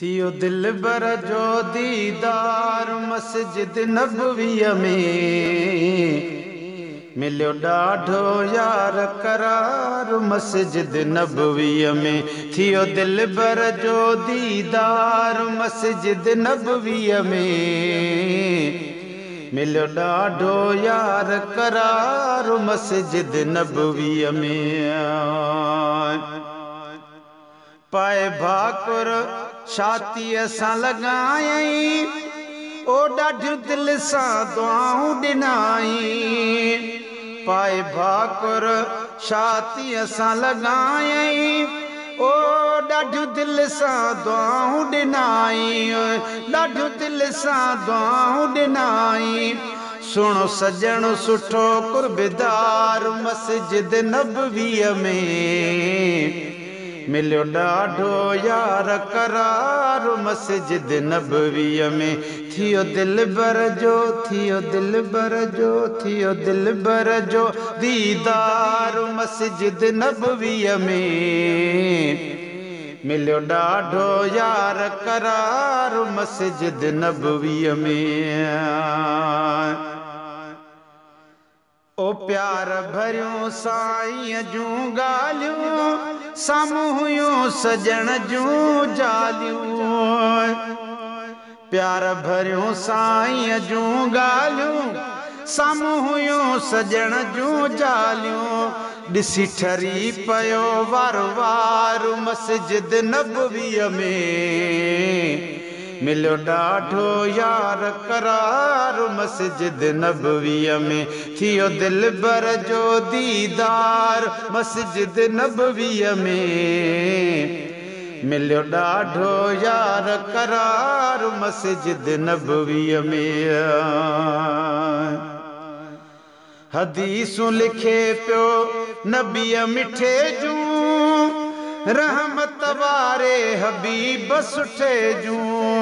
ٿيو دل بر جو ديدار مسجد نبويءَ ۾ مليو ڏاڍو يار ڪرار مسجد نبويءَ ۾ ٿيو دل بر جو ديدار مسجد نبويءَ ۾ مليو ڏاڍو يار ڪرار مسجد نبويءَ ۾ پائي ڀاڪر ڇاتيءَ سان لڳايئي. ڏاڍيون دل سان دعائون ڏنائي. پائي ڀاڪر ڇاتيءَ لڳايئي. ڏاڍيون دل سان دعائون ڏنائي. ڏاڍيون دعائون ڏنائي مليو ڏاڍو يار ڪرار مسجد نبويءَ ۾. ٿيو دل بر جو ٿيو دل بر جو ٿيو دل بر جو. ديدار مسجد نبويءَ ۾. مليو ڏاڍو يار ڪرار مسجد نبويءَ ۾ او پيار ڀريون سائين جون ڳالهيون سامهون هيون سجڻ جون جاليون. پيار ڀريون سائين جون ڳالهيون سامهون سجڻ جون جاليون. ڏسي ٺري پيو وار وار مسجد نبويءَ ۾ مليو ڏاڍو يار ڪرار مسجد نبويءَ ۾. ٿيو دل بر جو ديدار مسجد نبويءَ ۾. مليو ڏاڍو يار ڪرار مسجد نبويءَ ۾. حديثون لکي پيو نبيءَ مٺي جون رحمت واري حبيب سٺي جون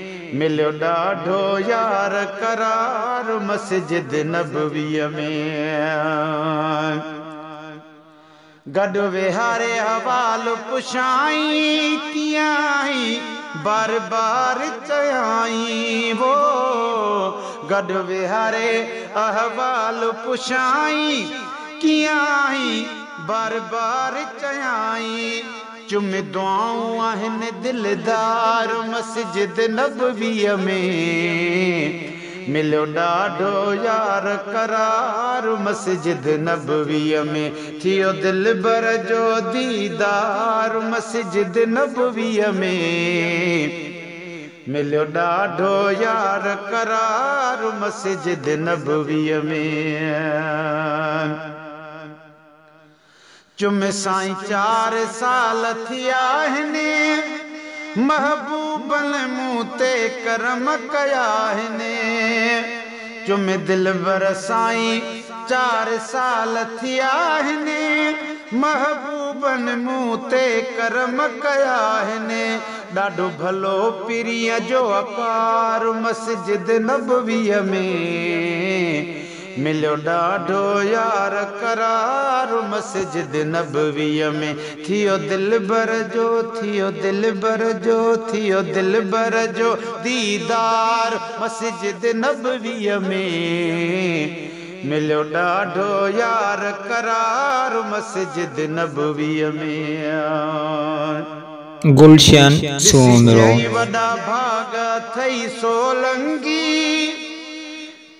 مليو ڏاڍو يار ڪرار مسجد نبويءَ ۾. گڏ ويهاري هوال پڇائي ڪيئن بار بار چيائي وو. گڏ ويهاري احوال پڇائي ڪيئن بار بار چيائي چم دعائون آهن دلدار مسجد نبويءَ ۾. مليو ڏاڍو يار ڪرار مسجد نبويءَ ۾. ٿيو دل بر جو ديدار مسجد نبويءَ ۾. مليو ڏاڍو يار ڪرار مسجد نبويءَ ۾ चुम साईं चारि साल थिया महबूबन मूं ते करम कया आहिनि चुम दिलि बर साईं चारि साल थिया महबूबन मूं ते करम कया आहिनि भलो पीरीअ जो अपार मस्जिद नबवीअ में। مليو ڏاڍو يار ڪرار مسجد نبويءَ ۾. ٿيو دل بر جو ٿيو دل بر جو ٿيو دل بر جو ديدار مسجد نبويءَ ۾. مليو ڏاڍو يار ڪرار مسجد نبويءَ ۾. گلشن سومرو وڏا ڀاڳ ٿئي سولنگي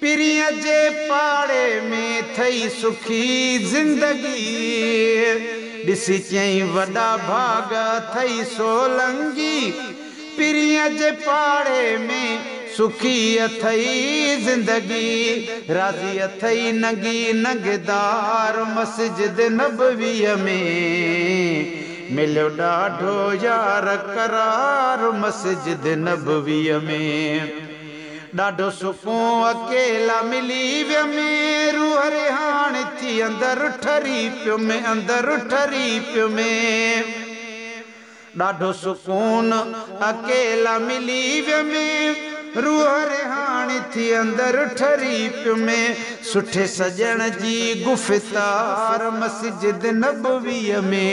پريءَ جي پاڙي ۾ ٿئي سکي زندگي. ڏسي چئي وڏا ڀاڳ ٿئي سولنگي. پريءَ جي پاڙي ۾ سکي اٿئي زندگي. راضي اٿئي ننگي ننگدار مسجد نبويءَ ۾. مليو ڏاڍو يار ڪرار مسجد نبويءَ ۾ ڏاڍو سڪون اڪيلا ملي ويم روهه رهاڻ ٿي اندر ٺري پيو ۾ اندر ٺري پيو ۾. ڏاڍو سڪون اڪيلا ملي ويم روهه رهاڻ ٿي اندر ٺري پيو ۾. سٺي سڄڻ جي گفتار مسجد نبويءَ ۾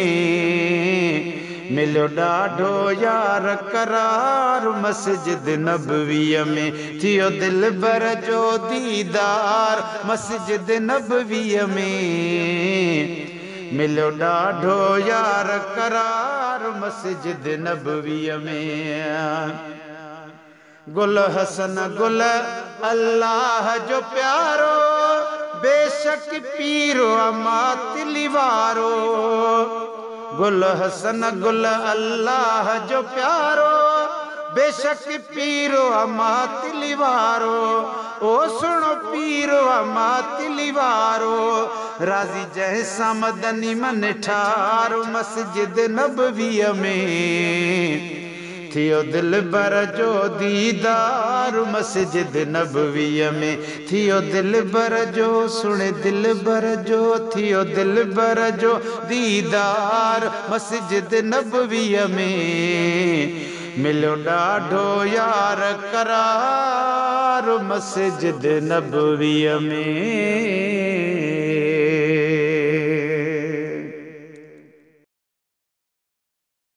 مليو ڏاڍو يار ڪرار مسجد نبويءَ ۾ ٿيو دل ڀر جو ديدار مسجد نبويءَ ۾. مليو ڏاڍو يار ڪرار مسجد نبويءَ ۾. گل هسن گل الله جو پيارو بيشڪ پيرو اماتلي وارو गुल हसन गुल अल्लाह जो प्यारो बेशक पीरो अमातिली वारो ओ सुणो पीरो अमातिली वारो राज़ी जंहिंसां मदनी मन ठारो मस्जिद नबवीअ में ٿيو دل ڀر جو ديدار مسجد نبويءَ ۾. ٿيو دل ڀر جو دل ڀر جو ٿيو دل ڀر جو ديدار مسجد نبويءَ ۾. مليو ڏاڍو يار ڪرار مسجد نبويءَ ۾